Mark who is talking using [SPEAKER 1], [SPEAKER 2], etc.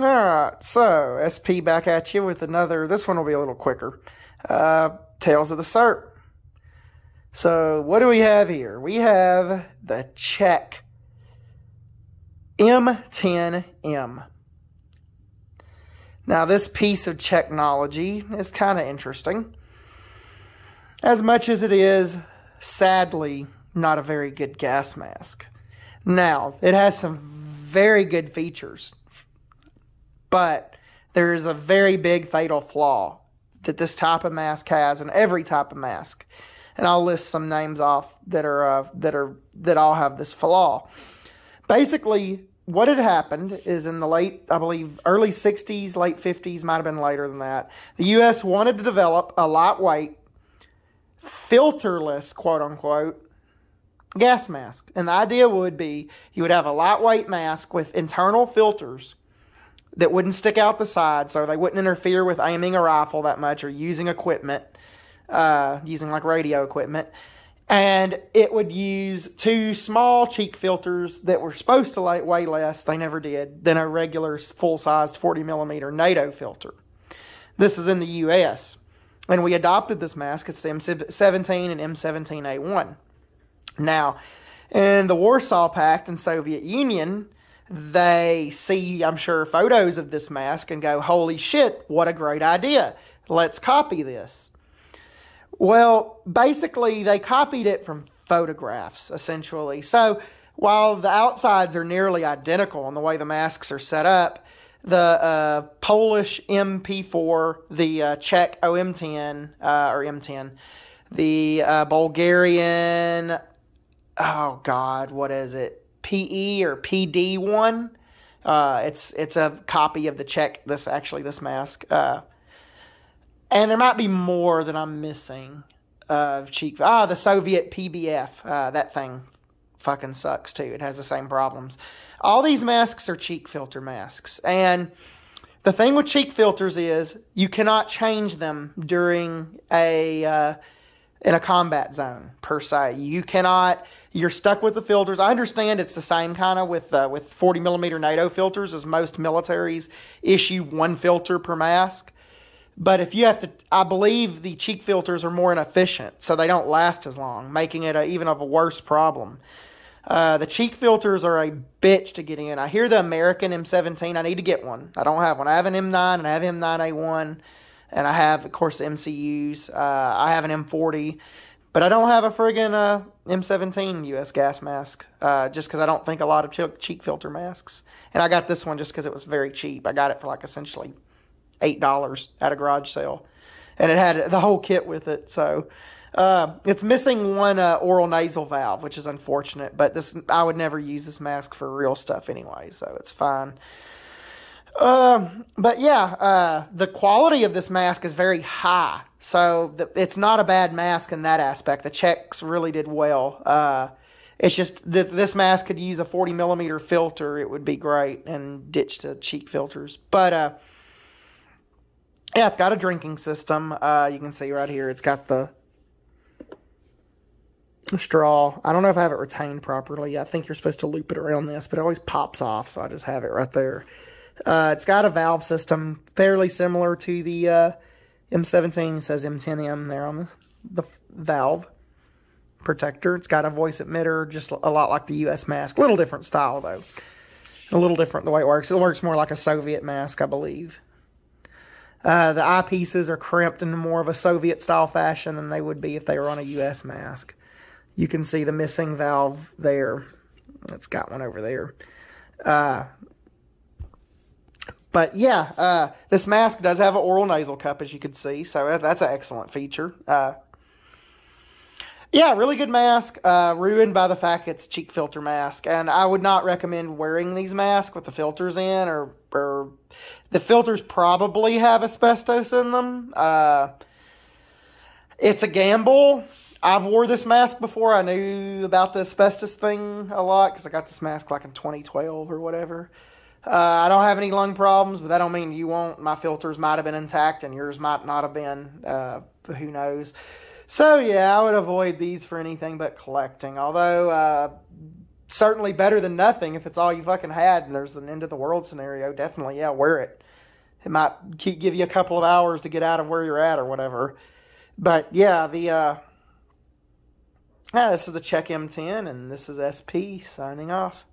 [SPEAKER 1] All right, so SP back at you with another. This one will be a little quicker. Uh, Tales of the Surp. So, what do we have here? We have the Czech M10M. Now, this piece of technology is kind of interesting. As much as it is, sadly, not a very good gas mask. Now, it has some very good features, but there is a very big fatal flaw that this type of mask has, and every type of mask. And I'll list some names off that are uh, that are that all have this flaw. Basically, what had happened is in the late, I believe, early 60s, late 50s, might have been later than that, the U.S. wanted to develop a lightweight, filterless, quote unquote, gas mask. And the idea would be you would have a lightweight mask with internal filters that wouldn't stick out the side so they wouldn't interfere with aiming a rifle that much or using equipment, uh, using like radio equipment. And it would use two small cheek filters that were supposed to weigh less, they never did, than a regular full sized 40 millimeter NATO filter. This is in the US. And we adopted this mask. It's the M17 and M17A1. Now, in the Warsaw Pact and Soviet Union, they see, I'm sure, photos of this mask and go, holy shit, what a great idea. Let's copy this. Well, basically, they copied it from photographs, essentially. So while the outsides are nearly identical in the way the masks are set up, the uh, Polish MP4, the uh, Czech OM10 uh, or M10, the uh, Bulgarian, oh God, what is it? PE or PD one. Uh, it's it's a copy of the Czech. This actually this mask, uh, and there might be more that I'm missing of cheek. Ah, the Soviet PBF. Uh, that thing fucking sucks too. It has the same problems. All these masks are cheek filter masks, and the thing with cheek filters is you cannot change them during a uh, in a combat zone per se. You cannot. You're stuck with the filters. I understand it's the same kind of with uh, with 40 millimeter NATO filters as most militaries issue one filter per mask. But if you have to, I believe the cheek filters are more inefficient, so they don't last as long, making it a, even of a worse problem. Uh, the cheek filters are a bitch to get in. I hear the American M17. I need to get one. I don't have one. I have an M9 and I have M9A1 and I have, of course, the MCUs. Uh, I have an M40, but I don't have a friggin' uh, M17 US gas mask, uh, just because I don't think a lot of cheek filter masks. And I got this one just because it was very cheap. I got it for like essentially eight dollars at a garage sale, and it had the whole kit with it. So. Uh, it's missing one uh, oral nasal valve, which is unfortunate. But this, I would never use this mask for real stuff anyway, so it's fine. Um, but yeah, uh, the quality of this mask is very high. So it's not a bad mask in that aspect. The Czechs really did well. Uh, it's just that this mask could use a 40 millimeter filter. It would be great and ditch the cheek filters. But uh, yeah, it's got a drinking system. Uh, you can see right here. It's got the straw. I don't know if I have it retained properly. I think you're supposed to loop it around this, but it always pops off. So I just have it right there. Uh, it's got a valve system fairly similar to the uh, M17. It says M10M there on the, the valve protector. It's got a voice emitter, just a lot like the US mask. A little different style, though. A little different the way it works. It works more like a Soviet mask, I believe. Uh, the eyepieces are crimped in more of a Soviet style fashion than they would be if they were on a US mask. You can see the missing valve there. It's got one over there. Uh, but yeah, uh, this mask does have an oral nasal cup, as you can see, so that's an excellent feature. Uh, yeah, really good mask. Uh, ruined by the fact it's a cheek filter mask, and I would not recommend wearing these masks with the filters in, or or the filters probably have asbestos in them. Uh, it's a gamble. I've wore this mask before. I knew about the asbestos thing a lot because I got this mask like in 2012 or whatever. Uh, I don't have any lung problems, but that don't mean you won't. My filters might have been intact and yours might not have been. Uh, who knows? So yeah, I would avoid these for anything but collecting. Although uh, certainly better than nothing if it's all you fucking had and there's an end of the world scenario. Definitely, yeah, wear it. It might keep, give you a couple of hours to get out of where you're at or whatever. But yeah, the uh, yeah, this is the Czech M10, and this is SP signing off.